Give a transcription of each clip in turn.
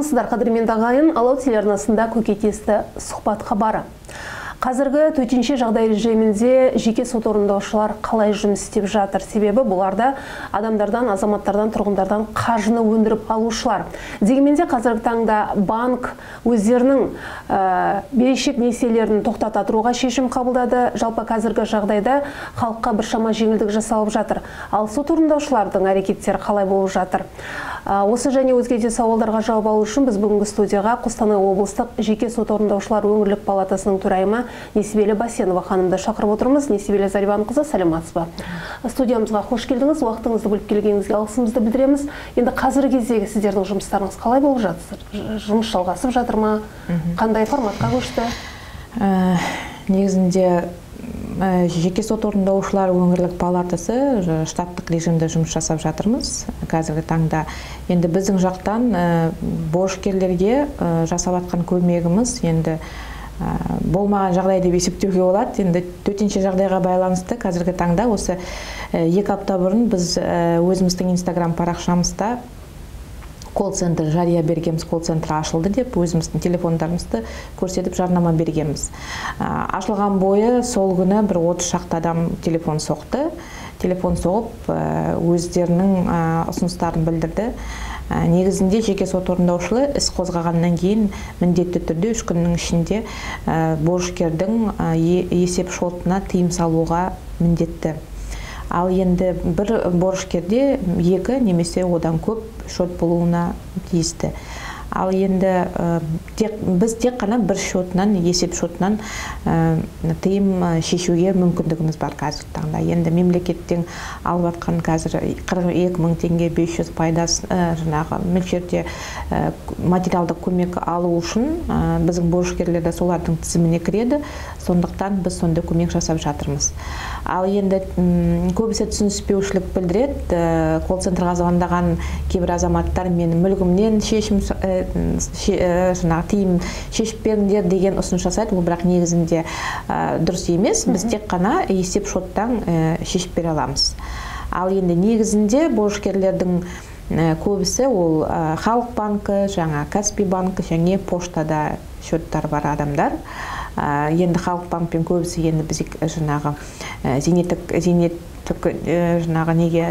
армысыздар қадірменді ағайын алау телеарнасында көкейтесті сұхбат хабары. Қазіргі төтенше жағдай режимінде жеке сот орындаушылар қалай жұмыс істеп жатыр? Себебі бұларда адамдардан азаматтардан тұрғындардан қажыны өндіріп алушылар. Дегенмен де қазіргі таңда банк өздерінің ә, берешек несиелерін тоқтата тұруға шешім қабылдады. Жалпы қазіргі жағдайда халыққа біршама жеңілдік жасалып жатыр. Ал сот орындаушылардың әрекеттері қалай болып жатыр? Осы және өзге де сауалдарға жауап алу үшін біз бүгінгі студияға қостанай облыстық жеке сот орындаушылар өңірлік палатасының төрайымы несібелі басенова ханымды шақырып отырмыз. Несібелі зариванқызы сәлеметсіз ба? Студиямызға қош келдіңіз. Уақытыңызды бөліп келгеніңізге алғысымызды білдіреміз. Енді қазіргі кездегі сіздердің жұмыстарыңыз қалай болып жатыр? Жұмыс жалғасып жатыр ма? Қандай форматқа көшті? Ә, негізінде ә, жеке сот орындаушылар өңірлік палатасы штаттық режимде жұмыс жасап жатырмыз. Қазіргі таңда енді біздің жақтан ә, борышкерлерге ә, жасап жатқан көмегіміз енді болмаған жағдай деп есептеуге болады енді төтенше жағдайға байланысты қазіргі таңда осы екі апта бұрын біз өзіміздің инстаграм парақшамызда колл центр жария бергенбіз колл центр ашылды деп өзіміздің телефондарымызды көрсетіп жарнама бергенбіз. Ашылған бойы сол күні бір отыз шақты адам телефон соқты. Телефон соғып өздерінің ұсыныстарын білдірді. Негізінде жеке сот орындаушылы іс қозғағаннан кейін міндетті түрде үш күннің ішінде борышкердің есеп шотына тыйым салуға міндетті. Ал енді бір борышкерде екі немесе одан көп шот болуына тиісті. Ал енді тек, біз тек қана бір шотынан есеп шотынан тыйым шешуге мүмкіндігіміз бар қазіргі таңда. Енді мемлекеттен алып жатқан қазір қырық екі мың теңге бес жүз пайдасы жаңағы мөлшерде материалдық көмек алу үшін біздің борышкерлер де солардың тізіміне кіреді. Сондықтан біз сондай көмек жасап жатырмыз. Ал енді көбісі түсініспеушілік білдіреді. Колл центрға звондаған кейбір азаматтар мен мүлігімнен шешім жаңағы тыйым шешіп беріңдер деген ұсыныс жасайды ол бірақ негізінде дұрыс емес. Біз тек қана есеп шоттан шешіп бере аламыз. Ал енді негізінде борышкерлердің көбісі ол халық банкі жаңа каспий банкі және поштада счеттары бар адамдар. Енді халық банкпен көбісі енді біз жаңағы зейнеттік зейнет жаңағы неге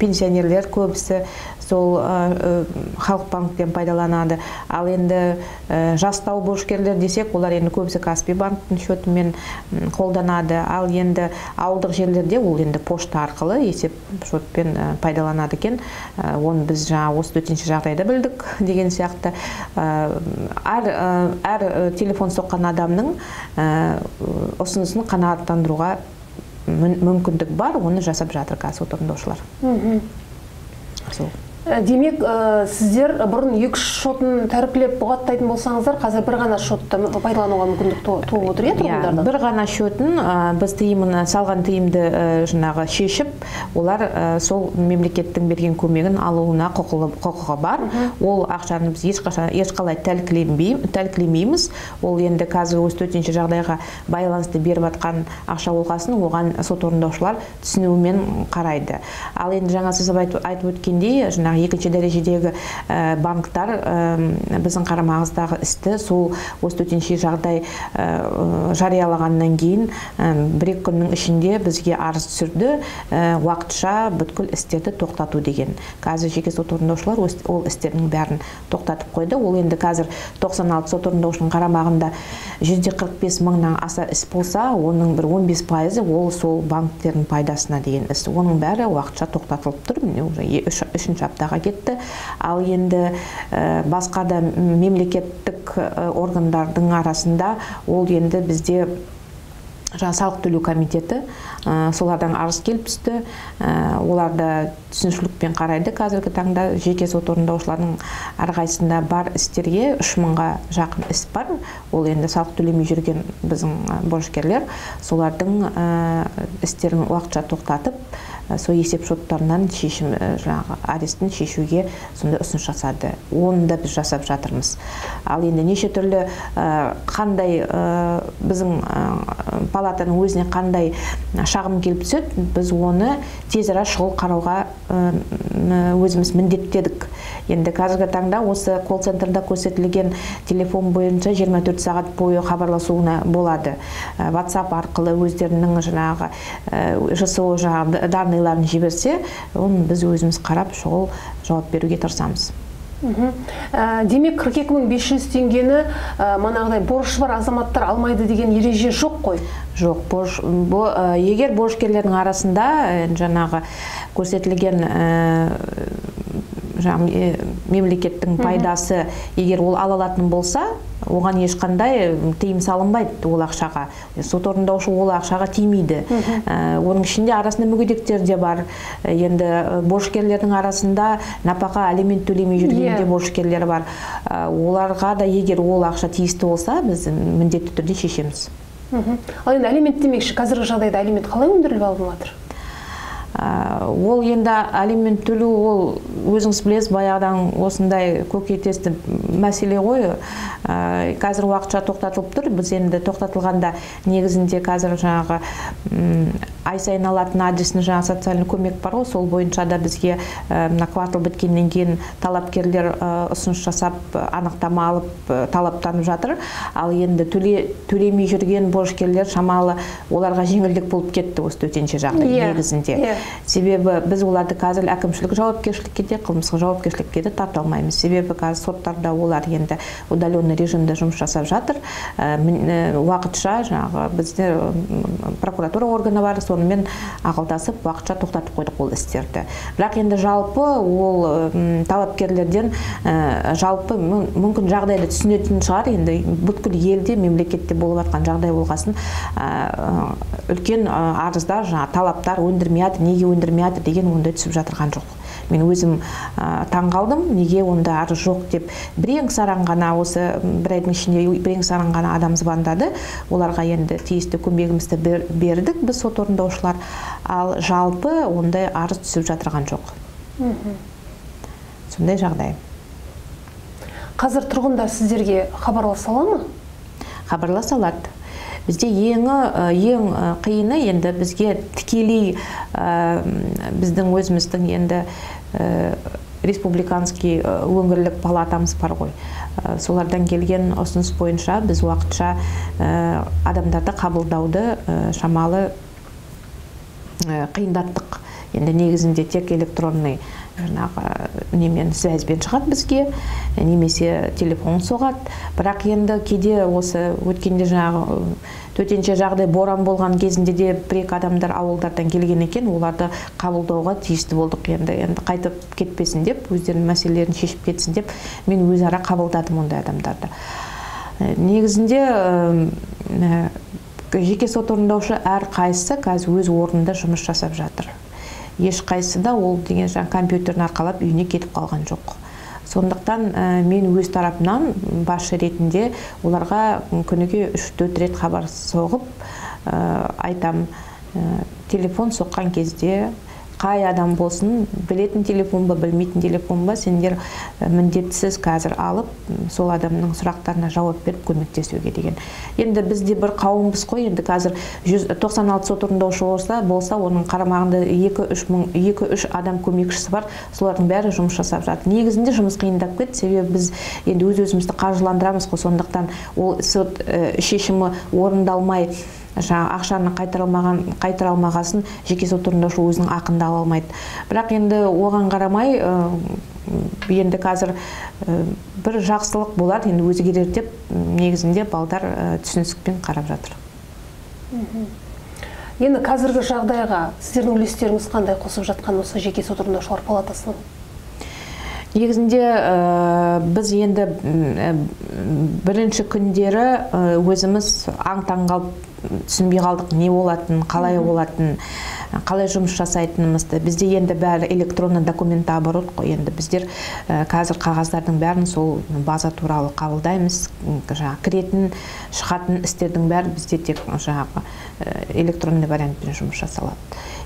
пенсионерлер көбісі сол халық банктен пайдаланады. Ал енді жастау борышкерлер десек олар енді көбісі каспий банктің счетымен қолданады. Ал енді ауылдық жерлерде ол енді пошта арқылы есеп шотпен пайдаланады екен. Оны біз жаңа осы төтенше жағдайда білдік деген сияқты. Әр, әр телефон соққан адамның ұсынысын қанағаттандыруға мүмкіндік бар оны жасап жатыр қазір сот орындаушылар сол. Демек сіздер бұрын екі шотын тәркілеп бұғаттайтын болсаңыздар қазір бір ғана шотты пайдалануға мүмкіндік туып отыр иә тұрғындардан бір ғана шотын біз тыйымын салған тыйымды жаңағы шешіп олар сол мемлекеттің берген көмегін алуына құқығы бар. Ол ақшаны біз ешқашан ешқалай тәлкілемейміз. Ол енді қазір осы төтенше жағдайға байланысты беріп жатқан ақша болғасын оған сот орындаушылар түсінуімен қарайды. Ал енді жаңа сіз айтып өткендей жаңағы екінші дәрежедегі банктар біздің қарамағымыздағы істі сол осы төтенше жағдай жариялағаннан кейін бір екі күннің ішінде бізге арыз түсірді уақытша бүткіл істерді тоқтату деген. Қазір жеке сот орындаушылар ол істердің бәрін тоқтатып қойды. Ол енді қазір 96 сот орындаушының қарамағында жүзде қырық бес мыңнан аса іс болса оның бір 15 пайызы ол сол банктердің пайдасына деген іс. Оның бәрі уақытша тоқтатылып тұр. Міне уже үшінші аптаға кетті. Ал енді басқа да мемлекеттік органдардың арасында ол енді бізде жаңа салық төлеу комитеті солардан арыз келіп түсті. Олар да түсінушілікпен қарайды. Қазіргі таңда жеке сот орындаушылардың әрқайсысында бар істерге үш мыңға жақын іс бар. Ол енді салық төлемей жүрген біздің борышкерлер. Солардың істерін уақытша тоқтатып сол есеп шоттарынан шешім жаңағы арестін шешуге сондай ұсыныс жасады. Оны да біз жасап жатырмыз. Ал енді неше түрлі қандай біздің палатаның өзіне қандай шағым келіп түседі біз оны тез ара шұғыл қарауға өзіміз міндеттедік. Енді қазіргі таңда осы колл центрда көрсетілген телефон бойынша 24 сағат бойы хабарласуына болады. Whatsapp арқылы өздерінің жаңағы жсо жаңағы данныйларын жіберсе оны біз өзіміз қарап шұғыл жауап беруге тырысамыз. Демек қырық екі мың бес жүз теңгені манағыдай борышы бар азаматтар алмайды деген ереже жоқ қой? Жоқ борыш егер борышкерлердің арасында жаңағы көрсетілген мемлекеттің пайдасы егер ол ала алатын болса оған ешқандай тыйым салынбайды ол ақшаға. Сот орындаушы ол ақшаға тимейді. Оның ішінде арасында мүгедектер де бар. Енді борышкерлердің арасында напақа алимент төлемей жүрген де иә. борышкерлер бар. Оларға да егер ол ақша тиісті болса біз міндетті түрде шешеміз. Ал енді алимент демекші қазіргі жағдайда алимент қалай өндіріліп алынып жатыр ол енді алимент төлеу ол өзіңіз білесіз баяғыдан осындай көкейтесті мәселе ғой. Қазір уақытша тоқтатылып тұр. Біз енді тоқтатылғанда негізінде қазір жаңағы ай сайын алатын адресный жаңағы социальный көмек бар ғой. Сол бойынша да бізге мына квартал біткеннен кейін талапкерлер ұсыныс жасап анықтама алып талаптанып жатыр. Ал енді төлемей жүрген борышкерлер шамалы оларға жеңілдік болып кетті осы төтенше жағдай иә, негізінде. иә. Себебі біз оларды қазір әкімшілік жауапкершілікке де қылмыстық жауапкершілікке де тарта алмаймыз. Себебі қазір соттарда олар енді удаленный режимде жұмыс жасап жатыр. Уақытша жаңағы бізде прокуратура органы бар сонымен ақылдасып уақытша тоқтатып қойдық ол істерді. Бірақ енді жалпы ол талапкерлерден жалпы мүмкін жағдайды түсінетін шығар. Енді бүткіл елде мемлекетте болып жатқан жағдай болғасын үлкен арыздар жаңағы талаптар өндірмей неге өндірмей деген ондай түсіп жатырған жоқ. Мен өзім ә, таң қалдым неге онда арыз жоқ деп бірең сараң ғана осы бір айдың ішінде бірең сараң ғана адам звондады. Оларға енді тиісті көмегімізді бердік біз сот орындаушылар. Ал жалпы ондай арыз түсіп жатырған жоқ. Сондай жағдай. Қазір тұрғындар сіздерге хабарласа ала ма? Хабарласа алады. Бізде еңі ең қиыны енді бізге тікелей біздің өзіміздің енді республиканский өңірлік палатамыз бар ғой. Солардан келген ұсыныс бойынша біз уақытша адамдарды қабылдауды шамалы қиындаттық енді негізінде тек электронный жаңағы немен связьбен шығады бізге немесе телефон соғады. Бірақ енді кейде осы өткенде жаңағы төтенше жағдай боран болған кезінде де бір екі адамдар ауылдардан келген екен оларды қабылдауға тиісті болдық. Енді енді қайтып кетпесін деп өздерінің мәселелерін шешіп кетсін деп мен өзара қабылдадым ондай адамдарды. Негізінде жеке сот орындаушы әрқайсысы қазір өз орнында жұмыс жасап жатыр. Ешқайсысы да ол деген жаңағы компьютерін арқалап үйіне кетіп қалған жоқ. Сондықтан ә, мен өз тарапымнан басшы ретінде оларға күніге үш төрт рет хабар соғып ә, айтам ә, телефон соққан кезде қай адам болсын білетін телефон ба білмейтін телефон ба сендер міндеттісіз қазір алып сол адамның сұрақтарына жауап беріп көмектесуге деген. Енді бізде бір қауымбыз қой енді қазір 196 сот орындаушы болса болса оның қарамағында екі үш мың екі үш адам көмекшісі бар солардың бәрі жұмыс жасап жатыр. Негізінде жұмыс қиындап кетті себебі біз енді өз өзімізді қаржыландырамыз ғой сондықтан ол сот шешімі орындалмай жаңағы ақшаны қайтарылмаған қайтара алмағасын жеке сот орындаушы өзінің ақында ала алмайды. Бірақ енді оған қарамай енді қазір бір жақсылық болар енді өзгерер деп негізінде балдар түсіністікпен қарап жатыр. Енді қазіргі жағдайға сіздердің үлестеріңіз қандай қосып жатқан осы жеке сот орындаушылар палатасының? Негізінде біз енді бірінші күндері өзіміз аң таң қалып түсінбей қалдық не болатынын қалай болатынын қалай жұмыс жасайтынымызды. Бізде енді бәрі электронный документ оборот қой. Енді біздер қазір қағаздардың бәрін сол база туралы қабылдаймыз. Жаңағы кіретін шығатын істердің бәрі бізде тек жаңағы электронный вариантпен жұмыс жасалады.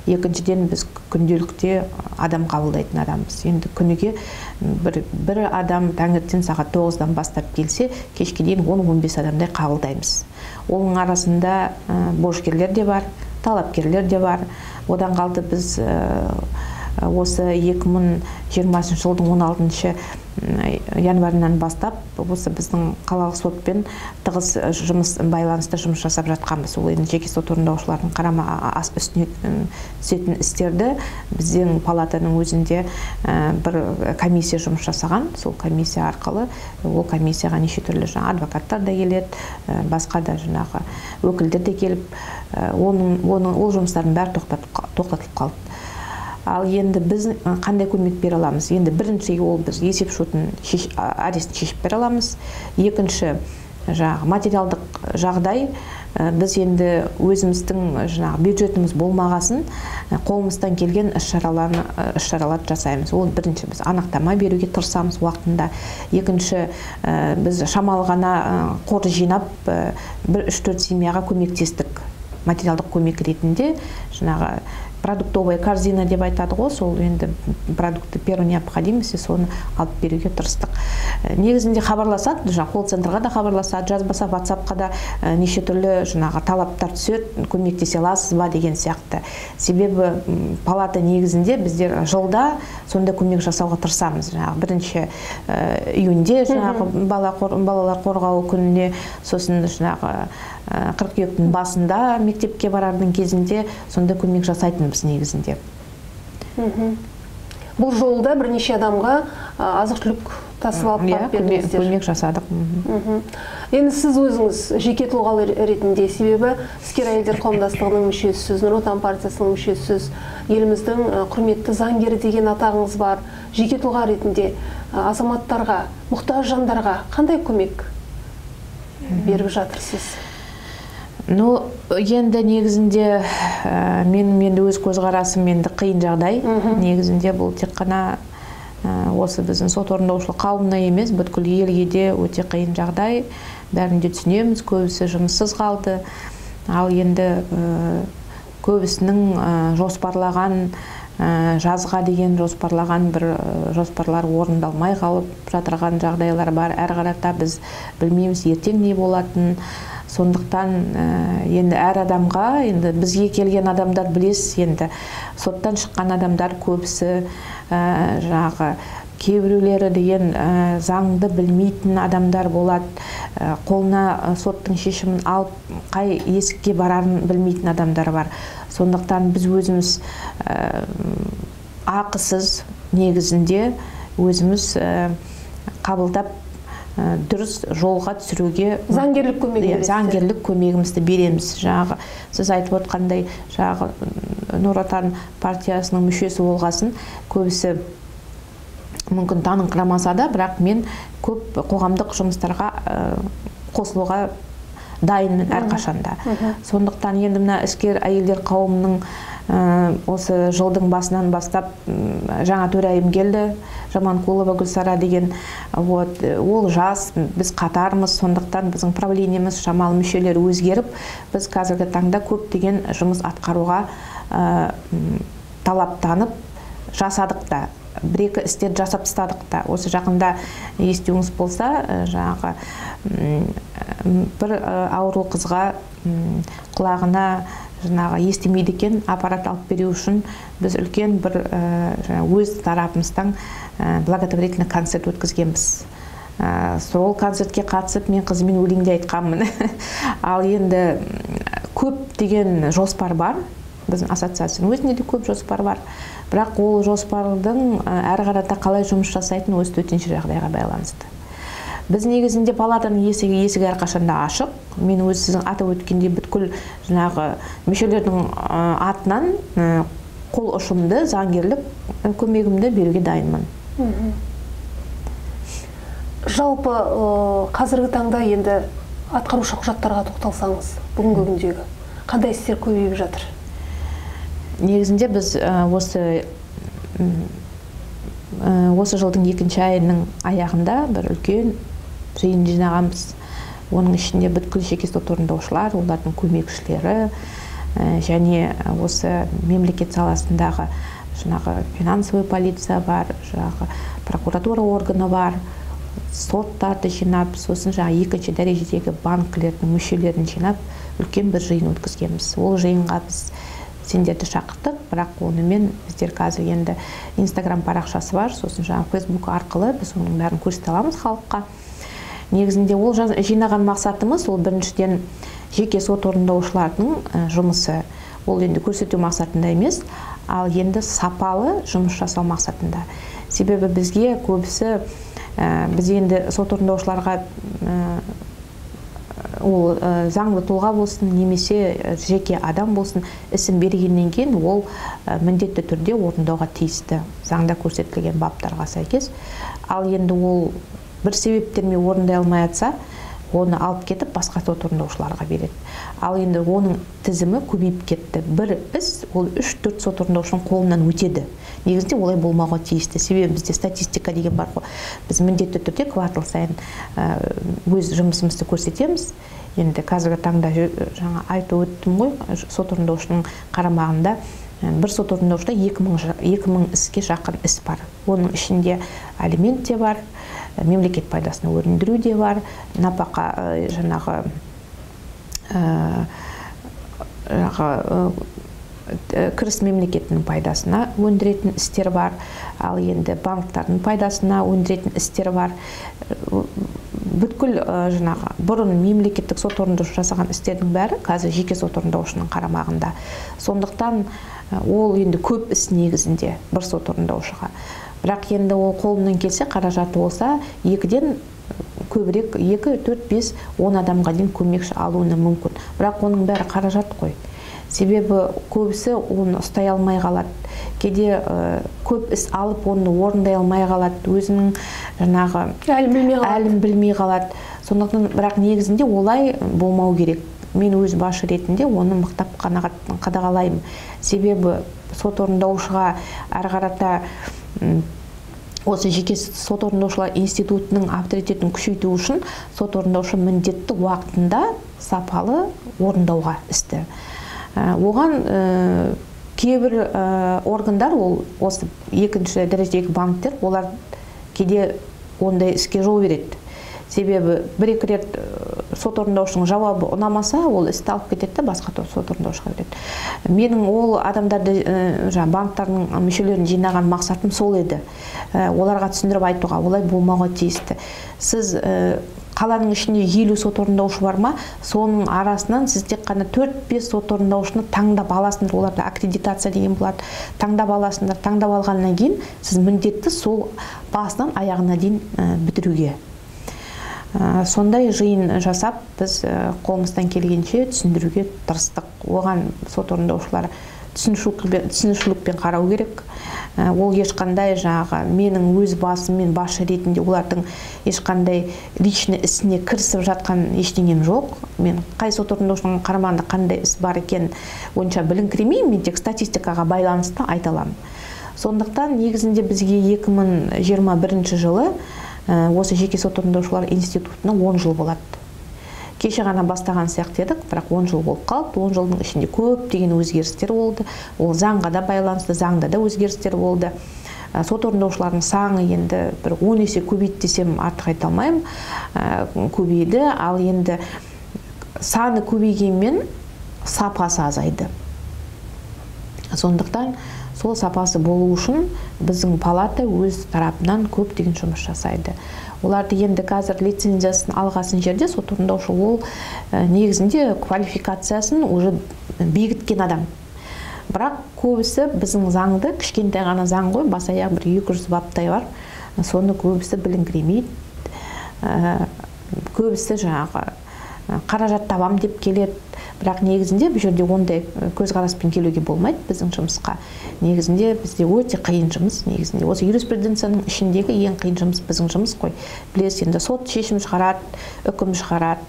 Екіншіден біз күнделікте адам қабылдайтын адамбыз. Енді күніге бір, бір адам таңертең сағат тоғыздан бастап келсе кешке дейін он он бес адамдай қабылдаймыз. Оның арасында борышкерлер де бар талапкерлер де бар. Одан қалды біз осы 2020 жылдың 16 январынан бастап осы біздің қалалық сотпен тығыз жұмыс байланысты жұмыс жасап жатқанбыз. Ол енді жеке сот орындаушылардың қарама үстіне түсетін істерді біздің палатаның өзінде бір комиссия жұмыс жасаған. Сол комиссия арқылы ол комиссияға неше түрлі жаңа адвокаттар да келеді басқа да жаңағы өкілдер де келіп оның, оның ол жұмыстардың бәрі тоқтатылып қалды. Ал енді біз қандай көмек бере аламыз? Енді бірінші ол біз есеп шотын шеш, арестін шешіп бере аламыз. Екінші жаңағы материалдық жағдай біз енді өзіміздің жаңағы бюджетіміз болмағасын қолымыздан келген іс шараларды іс шараларды жасаймыз. Ол бірінші біз анықтама беруге тырысамыз уақытында. Екінші біз шамалы ғана қор жинап бір үш төрт семьяға көмектестік материалдық көмек ретінде жаңағы продуктовая корзина деп айтады ғой сол енді продукты первой необходимости соны алып беруге тырыстық. Негізінде хабарласады жаңағы колл центрға да хабарласады жазбаса ватсапқа да неше түрлі жаңағы талаптар түседі көмектесе аласыз ба деген сияқты. Себебі палата негізінде біздер жылда сондай көмек жасауға тырысамыз. Жаңағы бірінші июньде жаңағы бала балалар қорғауы күніне сосын жаңағы қыркүйектің басында мектепке барардың кезінде сондай көмек жасайтынбыз негізінде. Бұл жолда бірнеше адамға азық түлік тасып алып иә, бердіңіздер көмек жасадық. Енді сіз өзіңіз жеке тұлға ретінде себебі іскер әйелдер қауымдастығының мүшесісіз нұр отан партиясының мүшесісіз еліміздің құрметті заңгері деген атағыңыз бар. Жеке тұлға ретінде азаматтарға мұқтаж жандарға қандай көмек беріп жатырсыз? Ну енді негізінде ә, менің енді өз көзқарасым енді қиын жағдай. Негізінде бұл тек қана ә, осы біздің сот орындаушылық қауымына емес бүткіл елге де өте қиын жағдай. Бәрін де түсінеміз көбісі жұмыссыз қалды. Ал енді ә, көбісінің ә, жоспарлаған ә, жазға деген жоспарлаған бір жоспарлар орындалмай қалып жатырған жағдайлар бар. Әрі қарата біз білмейміз ертең не болатынын сондықтан енді әр адамға енді бізге келген адамдар білесіз енді соттан шыққан адамдар көбісі ә, жаңағы кейбіреулері деген ә, заңды білмейтін адамдар болады. Ә, қолына соттың шешімін алып қай есікке барарын білмейтін адамдар бар. Сондықтан біз өзіміз ә, ақысыз негізінде өзіміз қабылдап дұрыс жолға түсіруге заңгерлік көмек иә, заңгерлік көмегімізді береміз. Жаңағы сіз айтып отқандай жаңағы нұр отан партиясының мүшесі болғасын көбісі мүмкін таныңқырамаса да бірақ мен көп қоғамдық жұмыстарға қосылуға дайынмын әрқашанда. Сондықтан енді мына іскер әйелдер қауымының осы жылдың басынан бастап жаңа төрайым келді. Жаманқұлова гүлсара деген. Вот ол жас біз қатармыз. Сондықтан біздің правлениеміз шамалы мүшелері өзгеріп біз қазіргі таңда көптеген жұмыс атқаруға ә, талаптанып жасадық та. Бір екі істерді жасап тастадық та. Осы жақында естуіңіз болса жаңағы бір ауру қызға құлағына жаңағы естімейді екен аппарат алып беру үшін біз үлкен бір ә, өз тарапымыздан ә, благотворительный концерт өткізгенбіз. Ә, сол концертке қатысып мен қызыммен өлең де айтқанмын. Ал енді көп деген жоспар бар. Біздің ассоциацияның өзінде де көп жоспар бар. Бірақ ол жоспардың әрі қарата қалай жұмыс жасайтын осы төтенше жағдайға байланысты. Біз негізінде палатаның есігі есігі әрқашанда ашық. Мен өзі сіздің атап өткендей бүткіл жаңағы мүшелердің атынан қол ұшымды заңгерлік көмегімді беруге дайынмын. Жалпы қазіргі таңда енді атқарушы құжаттарға тоқталсаңыз бүгінгі күндегі қандай істер көбейіп жатыр? Негізінде біз осы осы жылдың екінші айының аяғында бір үлкен жиын жинағанбыз оның ішінде бүткіл жеке сот орындаушылар олардың көмекшілері және осы мемлекет саласындағы жаңағы финансовый полиция бар жаңағы прокуратура органы бар. Соттарды жинап сосын жаңағы екінші дәрежедегі банкілердің мүшелерін жинап үлкен бір жиын өткізгенбіз. Ол жиынға біз сендерді шақырттық бірақ онымен біздер қазір енді инстаграм парақшасы бар. Сосын жаңағы фейсбук арқылы біз оның бәрін көрсете аламыз халыққа. Негізінде ол жинаған мақсатымыз ол біріншіден жеке сот орындаушылардың жұмысы. Ол енді көрсету мақсатында емес ал енді сапалы жұмыс жасау мақсатында. Себебі бізге көбісі біз енді сот орындаушыларға ол заңды тұлға болсын немесе жеке адам болсын ісін бергеннен кейін ол міндетті түрде орындауға тиісті заңда көрсетілген баптарға сәйкес. Ал енді ол бір себептермен орындай алмай жатса оны алып кетіп басқа сот орындаушыларға береді. Ал енді оның тізімі көбейіп кетті. Бір іс ол үш төрт сот орындаушының қолынан өтеді. Негізінде олай болмауға тиісті себебі бізде статистика деген бар ғой. Біз міндетті түрде квартал сайын өз жұмысымызды көрсетеміз. Енді қазіргі таңда жаңа айтып өттім ғой сот орындаушының қарамағында бір сот орындаушыда екі мың, іске жақын іс бар. Оның ішінде алимент те бар мемлекет пайдасына өндіру де бар. Напақа жаңағы жаңағы кіріс мемлекетінің пайдасына өндіретін істер бар. Ал енді банктардың пайдасына өндіретін істер бар. Бүткіл жаңағы бұрын мемлекеттік сот орындаушы жасаған істердің бәрі қазір жеке сот орындаушының қарамағында. Сондықтан ол енді көп іс негізінде бір сот орындаушыға бірақ енді ол қолынан келсе қаражаты болса екіден көбірек екі төрт бес он адамға дейін көмекші алуына мүмкін. Бірақ оның бәрі қаражат қой. Себебі көбісі оны ұстай алмай қалады. Кейде көп іс алып оны орындай алмай қалады. Өзінің жаңағы әлін білмей қалады. әлін білмей қалады. Сондықтан бірақ негізінде олай болмау керек. Мен өз басшы ретінде оны мықтап қадағалаймын. Себебі сот орындаушыға әрі қарата осы жеке сот орындаушылар институтының авторитетін күшейту үшін сот орындаушы міндетті уақытында сапалы орындауға істі. Оған кейбір органдар ол осы екінші дәрежедегі банктер олар кейде ондай іске жол береді. Себебі бір екі рет сот орындаушының жауабы ұнамаса ол істі алып кетеді да басқа сот орындаушыға береді менің ол адамдарды жаңағы банктардың мүшелерін жинаған мақсатым сол еді. Оларға түсіндіріп айтуға олай болмауға тиісті. Сіз қаланың ішінде елу сот орындаушы бар ма? Соның арасынан сіз тек қана төрт бес сот орындаушыны таңдап аласыңдар. Оларда аккредитация деген болады. Таңдап аласыңдар таңдап алғаннан кейін сіз міндетті сол басынан аяғына дейін бітіруге. Сондай жиын жасап біз қолымыздан келгенше түсіндіруге тырыстық. Оған сот орындаушылар түсінушілікпен қарау керек. Ол ешқандай жаңағы менің өз басым мен басшы ретінде олардың ешқандай личный ісіне кірісіп жатқан ештеңем жоқ. Мен қай сот орындаушының қарамағында қандай іс бар екен онша біліңкіремеймін. Мен тек статистикаға байланысты айта аламын. Сондықтан негізінде бізге 2021 жылы осы жеке сот орындаушылар институтына 10 жыл болады. Кеше ғана бастаған сияқты едік бірақ 10 жыл болып қалды. 10 жылдың ішінде көптеген өзгерістер болды. Ол заңға да байланысты заңда да өзгерістер болды. Сот орындаушылардың саны енді бір 10 есе көбейді десем артық айта алмаймын. Көбейді. Ал енді саны көбейгенмен сапасы азайды. Сондықтан сол сапасы болу үшін біздің палата өз тарапынан көптеген жұмыс жасайды. Оларды енді қазір лицензиясын алғасын жерде сот орындаушы ол негізінде квалификациясын уже бекіткен адам. Бірақ көбісі біздің заңды кішкентай ғана заң ғой бас аяғы бір екі жүз баптай бар. Соны көбісі біліңкіремейді. Көбісі жаңағы қаражат табам деп келеді. Бірақ негізінде бұл жерде ондай көзқараспен келуге болмайды біздің жұмысқа. Негізінде бізде өте қиын жұмыс негізінде. Осы юриспруденцияның ішіндегі ең қиын жұмыс біздің жұмыс қой. Білесіз енді сот шешім шығарады үкім шығарады.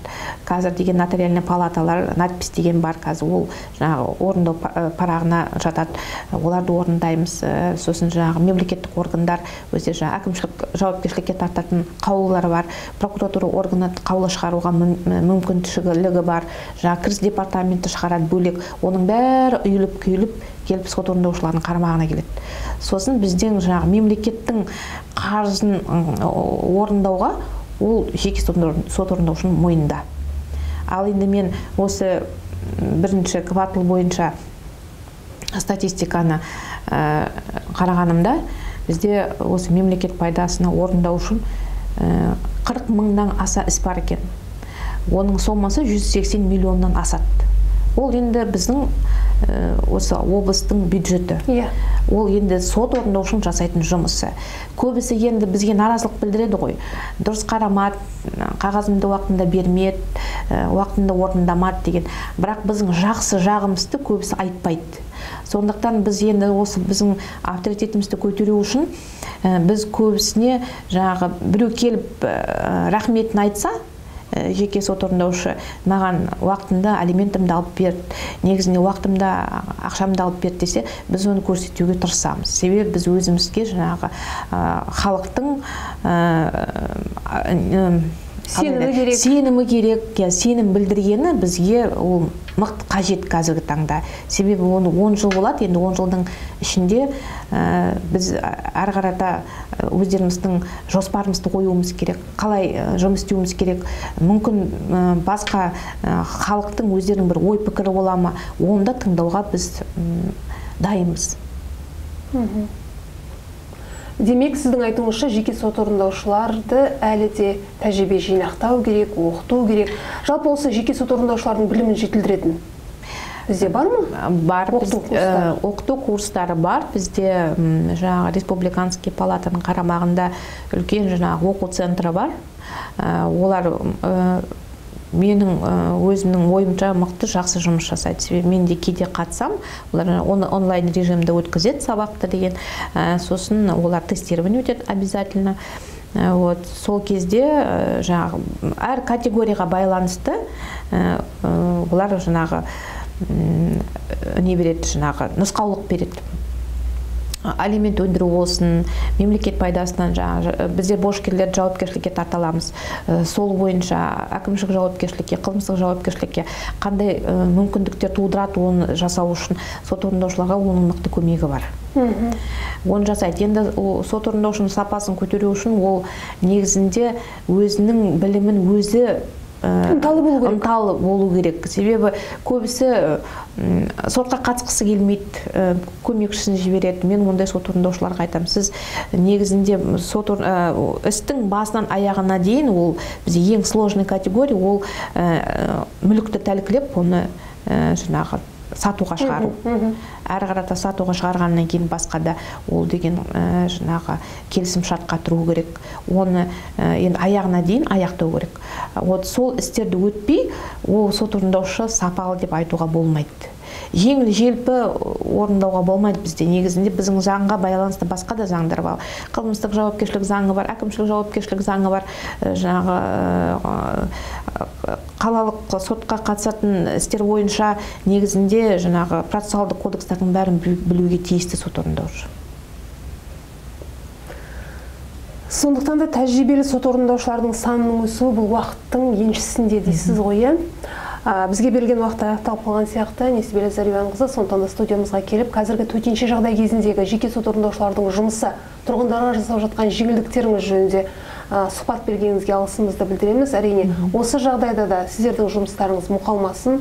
Қазір деген нотариальный палаталар надпись деген бар қазір ол жаңағы орындау парағына жатады. Оларды орындаймыз сосын жаңағы мемлекеттік органдар өздері жаңағы әкімшілік жауапкершілікке тартатын қаулылар бар. Прокуратура органы қаулы шығаруға мүмкіншілігі бар. Жаңағы кіріс департаменті шығарады бөлек. Оның бәрі үйіліп күйіліп келіп сот орындаушылардың қарамағына келеді. Сосын бізден жаңағы мемлекеттің қарызын орындауға ол жеке сот орындаушының мойнында. Ал енді мен осы бірінші квартал бойынша статистиканы ә, қарағанымда бізде осы мемлекет пайдасына орындау үшін ә, 40 мыңнан аса іс бар екен. Оның сомасы 180 миллионнан асады. Ол енді біздің осы облыстың бюджеті. Иә. Ол енді сот орындаушының жасайтын жұмысы. Көбісі енді бізге наразылық білдіреді ғой. Дұрыс қарамады қағазымды уақытында бермеді уақытында орындамады деген. Бірақ біздің жақсы жағымызды көбісі айтпайды. Сондықтан біз енді осы біздің авторитетімізді көтеру үшін біз көбісіне жаңағы біреу келіп рахметін айтса Э, жеке сот орындаушы маған уақытында алиментімді алып берді. Негізінде уақытымда ақшамды алып берді десе біз оны көрсетуге тырысамыз. Себебі біз өзімізге жаңағы халықтың сенімі керек. сенімі керек иә сенім білдіргені бізге ол мықты қажет қазіргі таңда. Себебі оны он жыл болады. Енді он жылдың ішінде ә, біз әрі қарата өздеріміздің жоспарымызды қоюымыз керек қалай жұмыс істеуіміз керек. Мүмкін ә, басқа халықтың өздерінің бір ой пікірі бола ма? Оны да тыңдауға біз дайынбыз. Демек сіздің айтуыңызша жеке сот орындаушыларды әлі де тәжірибе жинақтау керек оқыту керек. Жалпы осы жеке сот орындаушылардың білімін жетілдіретін бізде бар ма? Бар оқыту курстары, оқыту курстары бар. Бізде жаңағы республиканский палатаның қарамағында үлкен жаңағы оқу центрі бар. Олар менің өзімнің ойымша мықты жақсы жұмыс жасайды. Себебі мен де кейде қатысам олар онлайн режимде өткізеді сабақты деген. Сосын олар тестирование өтеді обязательно. Вот сол кезде жаңағы әр категорияға байланысты олар жаңағы не береді жаңағы нұсқаулық береді. Алимент өндіру болсын мемлекет пайдасынан жаңағы біздер борышкерлерді жауапкершілікке тарта аламыз. Сол бойынша әкімшілік жауапкершілікке қылмыстық жауапкершілікке қандай мүмкіндіктер тудырады оны жасау үшін сот орындаушыларға оның мықты көмегі бар. Оны жасайды. Енді сот орындаушының сапасын көтеру үшін ол негізінде өзінің білімін өзі ынталы болу керек. ынталы болу керек. Себебі көбісі сотқа қатысқысы келмейді көмекшісін жібереді. Мен ондай сот орындаушыларға айтамын. Сіз негізінде сот істің басынан аяғына дейін ол бізде ең сложный категория. Ол мүлікті тәлкілеп оны жаңағы сатуға шығару. Әрі қарата сатуға шығарғаннан кейін басқа да ол деген ә, жаңағы келісім шартқа тұру керек. Оны ә, енді аяғына дейін аяқтау керек. Вот сол істерді өтпей ол сот орындаушы сапалы деп айтуға болмайды. Жеңіл желпі орындауға болмайды бізде. Негізінде біздің заңға байланысты басқа да заңдар бар. Қылмыстық жауапкершілік заңы бар әкімшілік жауапкершілік заңы бар. Жаңағы қалалық сотқа қатысатын істер бойынша негізінде жаңағы процессуалдық кодекстардың бәрін білуге тиісті сот орындаушы. Сондықтан да тәжірибелі сот орындаушылардың санының өсуі бұл уақыттың еншісінде дейсіз ғой иә? Бізге берілген уақыт аяқталып қалған сияқты. Несібелі зариванқызы сондықтан да студиямызға келіп қазіргі төтенше жағдай кезіндегі жеке сот орындаушылардың жұмысы тұрғындарға жасап жатқан жеңілдіктеріңіз жөнінде сұхбат бергеніңізге алғысымызды білдіреміз. Әрине осы жағдайда да сіздердің жұмыстарыңыз мұқалмасын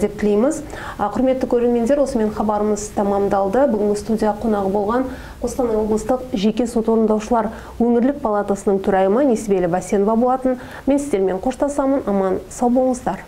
деп тілейміз. Құрметті көрермендер осымен хабарымыз тамамдалды бүгінгі студия қонағы болған қостанай облыстық жеке сот орындаушылар өңірлік палатасының төрайымы несібелі бәсенова болатын. Мен сіздермен қоштасамын. Аман сау болыңыздар.